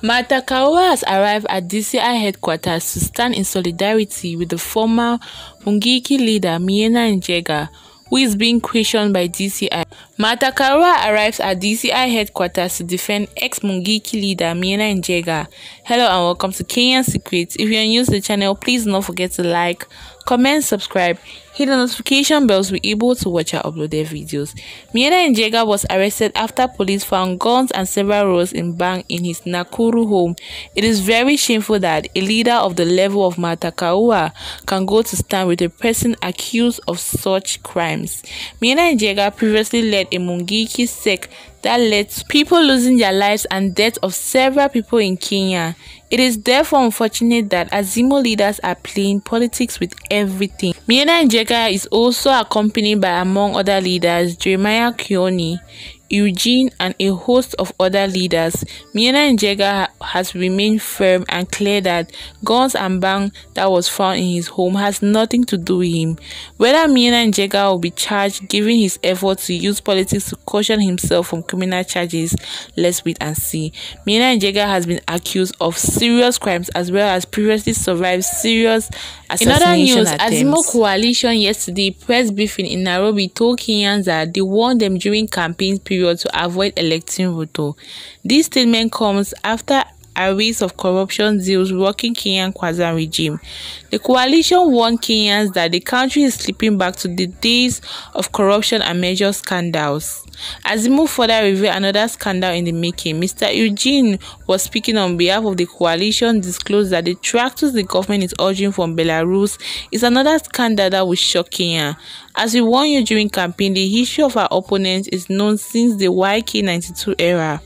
Martha Karua has arrived at DCI headquarters to stand in solidarity with the former Mungiki leader Maina Njenga, who is being questioned by DCI. Martha Karua arrives at DCI headquarters to defend ex-Mungiki leader Maina Njenga. Hello and welcome to Kenyan Secrets. If you're new to the channel, please don't forget to like, comment, subscribe, hit the notification bell to be able to watch our uploaded videos. Maina Njenga was arrested after police found guns and several rolls in bhang in his Nakuru home. It is very shameful that a leader of the level of Martha Karua can go to stand with a person accused of such crimes. Maina Njenga previously led a Mungiki sect that led people losing their lives and death of several people in Kenya. It is therefore unfortunate that Azimio leaders are playing politics with everything. Maina Njenga is also accompanied by, among other leaders, Jeremiah Kioni, Eugene, and a host of other leaders. Maina Njenga has remained firm and clear that guns and bhang that was found in his home has nothing to do with him. Whether Maina Njenga will be charged given his effort to use politics to caution himself from criminal charges, let's wait and see. Maina Njenga has been accused of serious crimes as well as previously survived serious In other news, Azimio Coalition yesterday press briefing in Nairobi told Kenyans that they warned them during campaign period period to avoid electing Ruto. This statement comes after a race of corruption deals rocking Kenyan Kwanza regime. The coalition warned Kenyans that the country is slipping back to the days of corruption and major scandals. As he moved further revealed another scandal in the making, Mr. Eugene was speaking on behalf of the coalition disclosed that the tractors the government is urging from Belarus is another scandal that will shock Kenya. As we warned you during campaign, the history of our opponents is known since the YK92 era.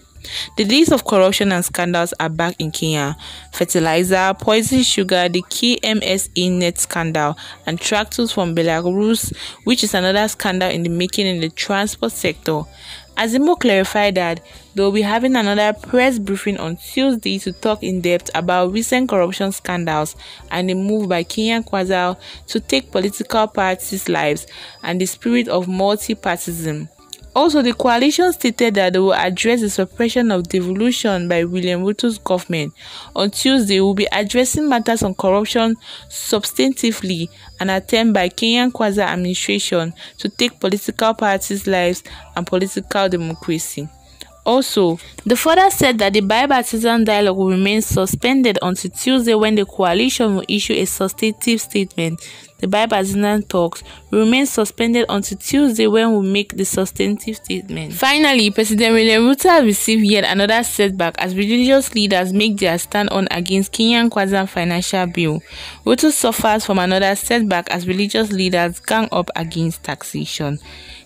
The days of corruption and scandals are back in Kenya. Fertilizer, poison sugar, the KEMSA net scandal, and tractors from Belarus, which is another scandal in the making in the transport sector. Azimio clarified that they will be having another press briefing on Tuesday to talk in depth about recent corruption scandals and the move by Kenyan Kwanza to take political parties' lives and the spirit of multi-partyism. Also, the coalition stated that they will address the suppression of devolution by William Ruto's government. On Tuesday, we will be addressing matters on corruption substantively, an attempt by Kenyan Kwanza administration to take political parties' lives and political democracy. Also, the further said that the bipartisan dialogue will remain suspended until Tuesday when the coalition will issue a substantive statement. The bipartisan talks remain suspended until Tuesday when we make the substantive statement. Finally, President William Ruto has received yet another setback as religious leaders make their stand on against Kenyan Kwanza financial bill. Ruto suffers from another setback as religious leaders gang up against taxation.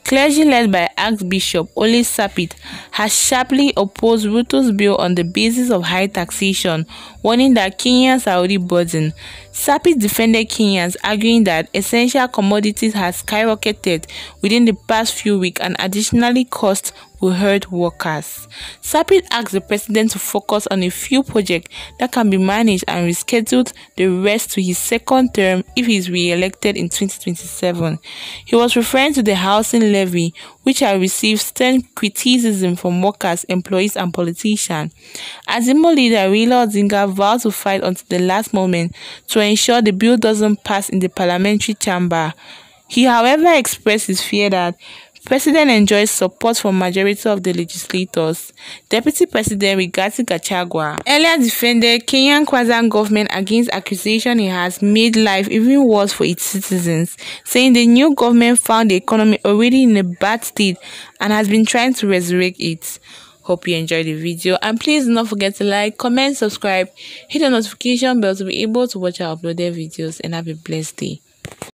Clergy led by Archbishop Ole Sapit has sharply opposed Ruto's bill on the basis of high taxation, warning that Kenyans are already burdened. Sapit defended Kenyans, arguing that essential commodities have skyrocketed within the past few weeks and additionally cost will hurt workers. Sapit asked the president to focus on a few projects that can be managed and rescheduled the rest to his second term if he is re-elected in 2027. He was referring to the housing levy, which has received stern criticism from workers, employees, and politicians. Azimio leader Raila Odinga vowed to fight until the last moment to ensure the bill doesn't pass in the parliamentary chamber. He, however, expressed his fear that President enjoys support from majority of the legislators. Deputy President Rigathi Gachagua earlier defended Kenyan Kwanza government against accusation it has made life even worse for its citizens, saying the new government found the economy already in a bad state and has been trying to resurrect it. Hope you enjoyed the video and please do not forget to like, comment, subscribe, hit the notification bell to be able to watch our uploaded videos and have a blessed day.